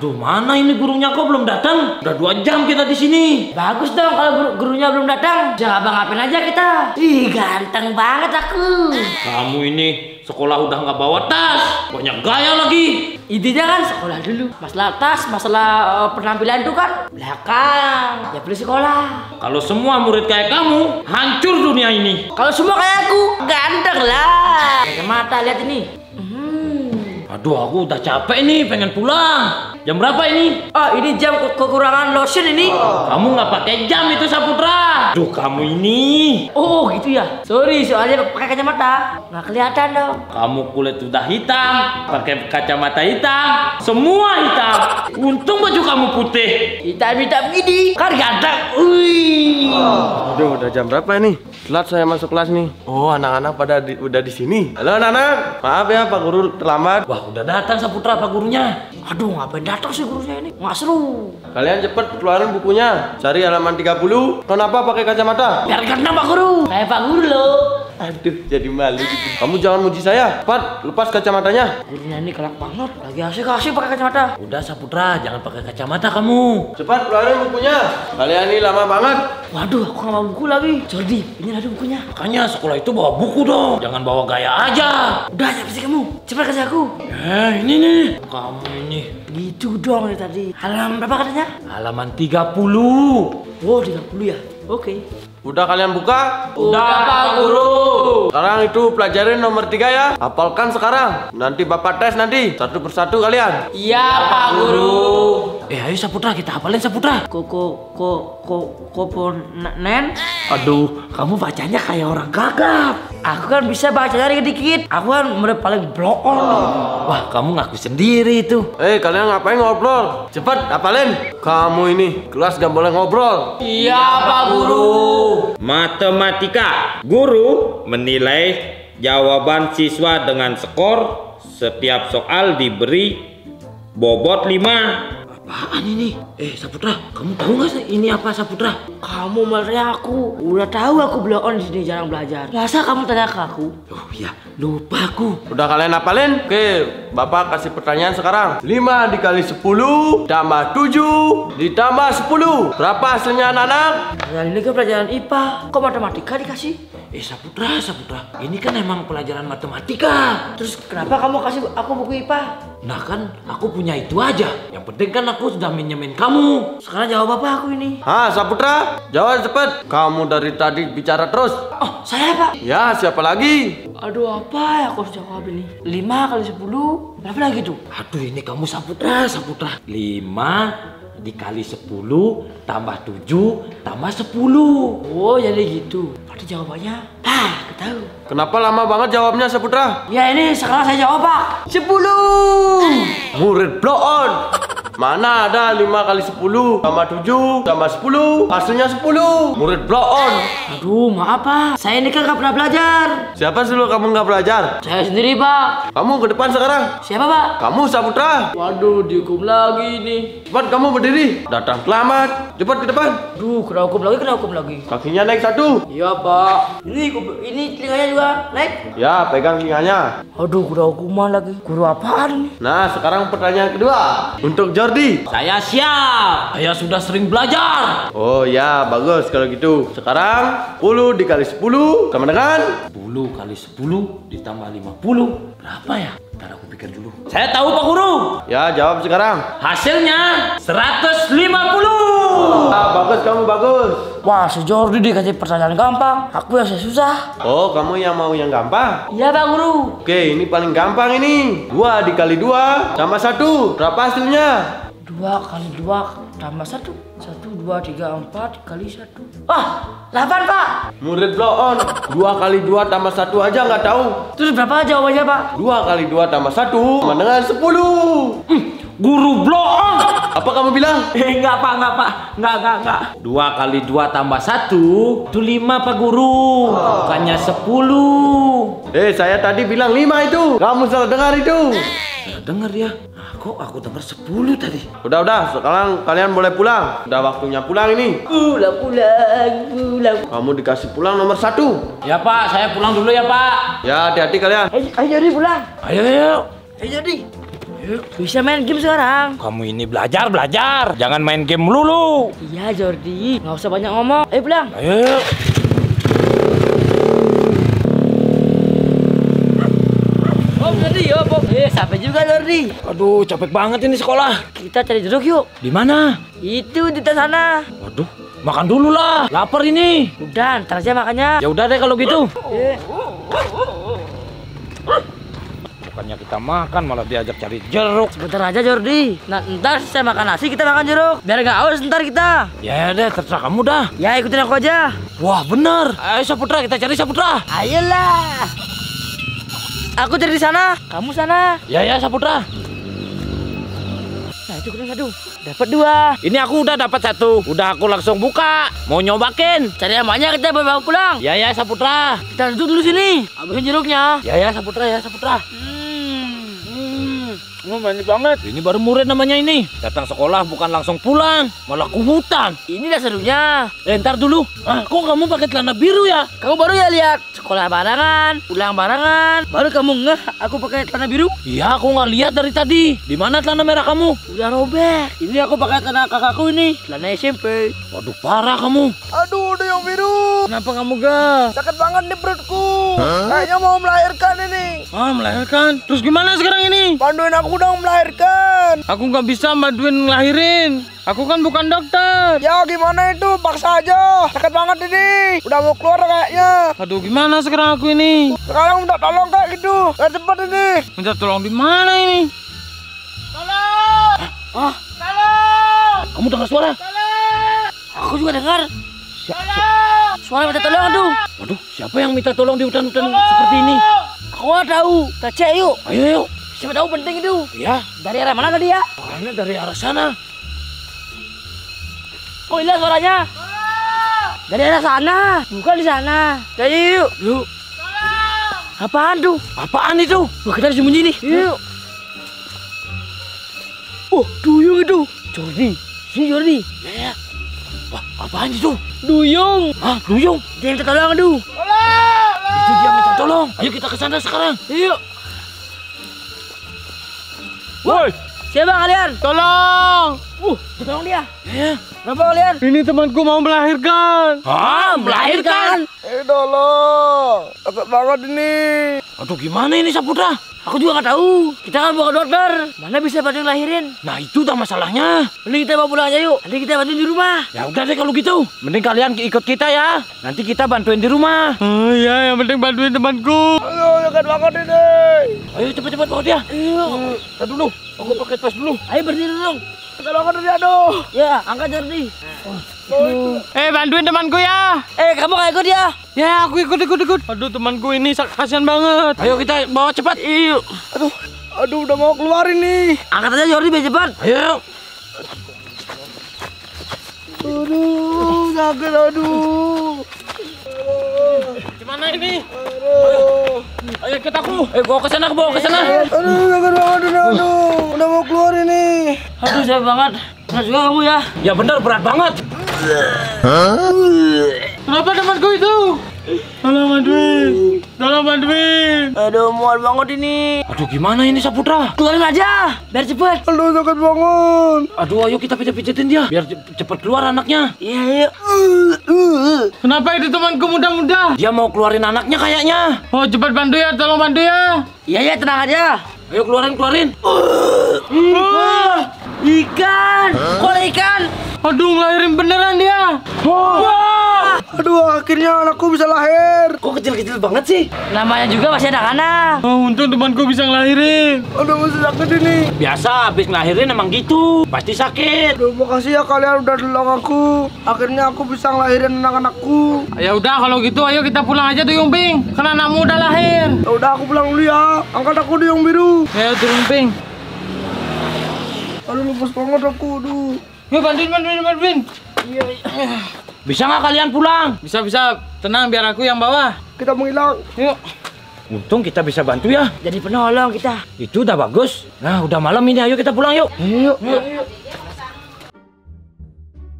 Duh, mana ini gurunya kok belum datang? Udah dua jam kita di sini. Bagus dong kalau guru gurunya belum datang. Jangan abang ngapain aja kita. Ih, ganteng banget aku. Kamu ini sekolah udah nggak bawa tas, banyak gaya lagi. Intinya kan sekolah dulu. Masalah tas, masalah eh, penampilan itu kan belakang. Ya beli sekolah. Kalau semua murid kayak kamu, hancur dunia ini. Kalau semua kayak aku, ganteng lah. Kacamata lihat ini. Hmm. Aduh, aku udah capek nih, pengen pulang. Jam berapa ini? Oh, ini jam ke- kekurangan lotion ini. Kamu nggak pakai jam itu Saputra. Duh, kamu ini. Oh, gitu ya. Sorry, soalnya pakai kacamata. Nggak kelihatan dong. Kamu kulit udah hitam, pakai kacamata hitam, semua hitam. Untung baju kamu putih. Hitam-hitam ini kan ganteng. Wih. Aduh, udah jam berapa ini? Telat saya masuk kelas nih. Oh, anak-anak pada di- udah di sini. Halo anak-anak, maaf ya Pak Guru terlambat. Wah, udah datang Saputra Pak gurunya. Aduh, ngapain datang sih gurunya ini? Nggak seru. Kalian cepet keluarin bukunya. Cari halaman 30. Kenapa pakai kacamata? Biar kena Pak Guru. Kayak Pak Guru loh. Aduh, jadi malu gitu. Kamu jangan muji saya. Cepat, lepas kacamatanya. Gurunya ini kelak banget. Lagi asik-asik pakai kacamata. Udah Saputra, jangan pakai kacamata kamu. Cepat keluarin bukunya. Kalian ini lama banget. Waduh, aku nggak mau buku lagi. Jordi, ini ada bukunya. Makanya sekolah itu bawa buku dong, jangan bawa gaya aja. Udah, siapa sih kamu? Cepat kasih aku. Eh, ini nih. Kamu ini Gitu dong dari tadi. Halaman berapa katanya? halaman 30. Oh, 30 ya. Oke. Udah kalian buka? Udah Pak Guru. Sekarang itu pelajarin nomor 3 ya. Hafalkan sekarang. Nanti Bapak tes nanti. Satu persatu kalian. Iya, Pak Guru. Eh, ayo Saputra, kita hafalin Saputra. Koko ko ko koponen. Aduh, kamu bacanya kayak orang gagap. Aku kan bisa baca dari dikit. Aku kan murid paling bloon. Wah, kamu ngaku sendiri itu. Eh, kalian ngapain ngobrol? Cepat, hafalin. Kamu ini kelas gak boleh ngobrol. Iya, Pak Guru. Matematika. Guru menilai jawaban siswa dengan skor setiap soal diberi bobot 5. Apaan ini? Eh, Saputra, kamu tahu nggak sih ini apa Saputra? Kamu malah aku. Udah tahu aku bloon di sini jarang belajar. Masa kamu tanya ke aku? Oh iya, lupa aku. Udah kalian hafalin? Oke, Bapak kasih pertanyaan sekarang. 5 dikali 10 tambah 7 ditambah 10. Berapa hasilnya anak-anak? Kalian ini kan pelajaran IPA. Kok matematika dikasih? Eh, Saputra, Saputra, ini kan emang pelajaran matematika. Terus kenapa kamu kasih aku buku IPA? Nah kan, aku punya itu aja. Yang penting kan aku sudah minjemin kamu. Sekarang jawab apa aku ini? Hah, Saputra? Jawab cepet. Kamu dari tadi bicara terus. Oh, saya Pak. Ya, siapa lagi? Aduh, apa ya aku harus jawab ini? 5 kali 10. Berapa lagi tuh? Aduh, ini kamu Saputra, Saputra. 5 dikali 10 tambah 7 tambah 10. Oh, jadi gitu. Berarti jawabannya, ah, aku tahu. Kenapa lama banget jawabnya, Saputra? Ya ini sekarang saya jawab Pak. 10. Murid blow on. Mana ada 5 kali 10 tambah 7 tambah 10 hasilnya 10 murid blow on Aduh, maaf Pak. Saya ini kan nggak pernah belajar. siapa suruh kamu nggak belajar Saya sendiri Pak. kamu ke depan sekarang Siapa Pak? kamu Saputra Waduh, dihukum lagi nih. cepat kamu berdiri datang terlambat cepat ke depan Aduh, kena hukum lagi, kena hukum lagi. kakinya naik satu Iya Pak. Ini ini telinganya juga naik. ya pegang telinganya Aduh, kena hukuman lagi. Guru apaan nih? nah sekarang pertanyaan kedua untuk Jordi Saya siap. Saya sudah sering belajar. oh ya bagus kalau gitu sekarang 10 dikali 10 sama dengan 10 kali 10 ditambah 50. Berapa ya? Ntar aku pikir dulu. Saya tahu Pak Guru. ya jawab sekarang Hasilnya 150. ah bagus kamu bagus Wah, si Jordi dikasih pertanyaan gampang. Aku yang susah. oh kamu yang mau yang gampang Iya Pak Guru. Oke, ini paling gampang ini. Dua dikali dua tambah satu. Berapa hasilnya? Dua kali dua tambah satu. Satu, dua, tiga, empat kali satu. Ah, delapan Pak. Murid blow on. Dua kali dua tambah satu aja nggak tahu. Terus berapa jawabannya Pak? Dua kali dua tambah satu sama dengan sepuluh. Guru bloon. Apa kamu bilang? Eh, enggak Pak, enggak Pak. Enggak, enggak, enggak. 2 kali 2 tambah 1 itu 5 Pak Guru. Bukannya 10. Eh, saya tadi bilang lima itu. Kamu salah dengar itu. Ya, denger ya. Nah, kok aku denger 10 tadi? Udah udah, sekarang kalian boleh pulang. Udah waktunya pulang ini. Pulang, pulang, pulang. Kamu dikasih pulang nomor satu. Ya Pak, saya pulang dulu ya Pak. Ya hati-hati kalian. Ayo, ayo pulang. Ayo, ayo. Ayo Jordi. Bisa main game sekarang. Kamu ini belajar, belajar. Jangan main game melulu. Iya Jordi, nggak usah banyak ngomong. Ayo pulang. Ayo. yuk. Om Jordi, yuk Om. Eh sampai juga Jordi. Aduh, capek banget ini sekolah. Kita cari jeruk yuk. Di mana? Itu di sana. Waduh, makan dulu lah. Lapar ini. Udah, ntar aja makannya. Ya udah deh kalau gitu. Eh, Bukannya kita makan malah diajak cari jeruk. Sebentar aja Jordi. Nah, ntar saya makan nasi, kita makan jeruk. Biar nggak haus ntar kita. Ya deh, terserah kamu dah. Ya ikutin aku aja. Wah, bener. Ayo Saputra, kita cari Saputra. Ayolah. Aku cari di sana, kamu sana. Ya ya Saputra. Nah itu kena satu. Dapat dua. Ini aku udah dapat satu. Udah aku langsung buka. Mau nyobakin. Cari yang banyak kita bawa pulang. Ya ya Saputra. Kita duduk dulu sini. Habisin jeruknya. Ya ya Saputra ya Saputra. Oh, manis banget. Ini baru murid namanya ini. Datang sekolah bukan langsung pulang, malah ke hutan. Ini dah serunya. Eh, ntar dulu. Ah, kok kamu pakai celana biru ya? Kamu baru ya lihat sekolah barangan, pulang barangan. Baru kamu ngeh aku pakai celana biru. Iya, aku nggak lihat dari tadi. Di mana celana merah kamu? Udah robek. Ini aku pakai celana kakakku ini. Celana SMP. Waduh, parah kamu. Aduh, udah yang biru. Kenapa kamu gak? Sakit banget nih perutku. Kayaknya mau melahirkan ini. Ah, melahirkan. Terus gimana sekarang ini? Bantuin aku dong melahirkan. Aku nggak bisa bantuin ngelahirin. Aku kan bukan dokter. Ya gimana itu, paksa aja. Sakit banget ini. Udah mau keluar kayaknya. Aduh, gimana sekarang aku ini? Sekarang minta tolong kayak gitu. Gak cepet ini. Minta tolong di mana ini? Kamu dengar suara? Aku juga dengar. Suara minta tolong aduh. Waduh, siapa yang minta tolong di hutan-hutan seperti ini? Aku nggak tahu. Kita cek yuk. Ayo, yuk. Siapa tahu penting itu. Ya, Dari arah mana tadi ya? orangnya dari arah sana. Kok hilang suaranya? Dari arah sana, bukan di sana. Jadi yuk. Yuk, Apaan tuh? apaan itu? Wah kita disembunyi nih. Yuk. Oh, duyung itu. Jordi. Sini Jordi. Ya, ya. Wah, apaan itu? Duyung. Hah, duyung? Dia minta tolong aduh. Itu dia minta tolong. Ayo kita ke sana sekarang. Yuk. Woi, Siapa kalian? tolong! Uh, tolong dia. Ya. Kenapa kalian? Ini temanku mau melahirkan. Ah, melahirkan. Eh tolong. Sakit banget ini. Aduh, gimana ini Saputra? Aku juga nggak tahu. Kita kan bukan dokter. Mana bisa bantu ngelahirin? Nah, itu dah masalahnya. Mending kita bawa pulang aja yuk. Nanti kita bantuin di rumah. Ya udah deh kalau gitu. Mending kalian ikut kita ya. Nanti kita bantuin di rumah. Oh iya, yang penting bantuin temanku. Aduh, sakit banget ini. Ayo cepat-cepat bawa dia. Ayo. Kita dulu. Aku pakai tas dulu. Ayo berdiri dulu. Banget ini, aduh. Ya, angkat Jordi. Eh, bantuin temanku ya. Eh, kamu kayak ikut ya? Ya, aku ikut, ikut, ikut. Aduh, temanku ini kasihan banget. Ayo kita bawa cepat. Iya. Aduh, aduh udah mau keluar ini. Angkat aja Jordi biar cepat. Ayo. Aduh, sakit aduh. Gimana ini? Ayo ikut aku. Eh, bawa ke sana, bawa ke sana. Aduh, sakit banget aduh. Udah mau keluar ini. Aduh, saya banget. Berat juga kamu ya. Ya benar berat banget. Kenapa temanku itu? Tolong bantuin. Tolong bantuin. Aduh, mual banget ini. Aduh, gimana ini Saputra? Keluarin aja, biar cepet. Aduh, sakit banget. Aduh, ayo kita pijat-pijatin dia biar ce- cepet keluar anaknya. Iya, yuk. Kenapa itu temanku muda-muda? Dia mau keluarin anaknya kayaknya. Oh, cepat bantu ya, tolong bantu ya. Iya, iya, tenang aja. Ayo keluarin, keluarin. Wah, Ikan. Kok ada ikan? aduh, ngelahirin beneran dia. Wah. Aduh, akhirnya anakku bisa lahir. Kok kecil-kecil banget sih? Namanya juga masih anak-anak. Oh, untung temanku bisa ngelahirin. Aduh, masih sakit ini. Biasa habis ngelahirin emang gitu. Pasti sakit. Aduh, makasih ya kalian udah nolong aku. Akhirnya aku bisa ngelahirin anak-anakku. Ya udah kalau gitu ayo kita pulang aja tuh Yung Ping. Karena anakmu udah lahir. Ya udah aku pulang dulu ya. Angkat aku di biru. Ya turun Ping. Aduh, lepas banget aku. Aduh. Yuk bantuin bantuin bantuin. Bisa nggak kalian pulang? Bisa bisa tenang biar aku yang bawa. Kita menghilang. Yuk. Untung kita bisa bantu ya. Jadi penolong kita. Itu udah bagus. Nah, udah malam ini. Ayo kita pulang yuk. Yuk, yuk.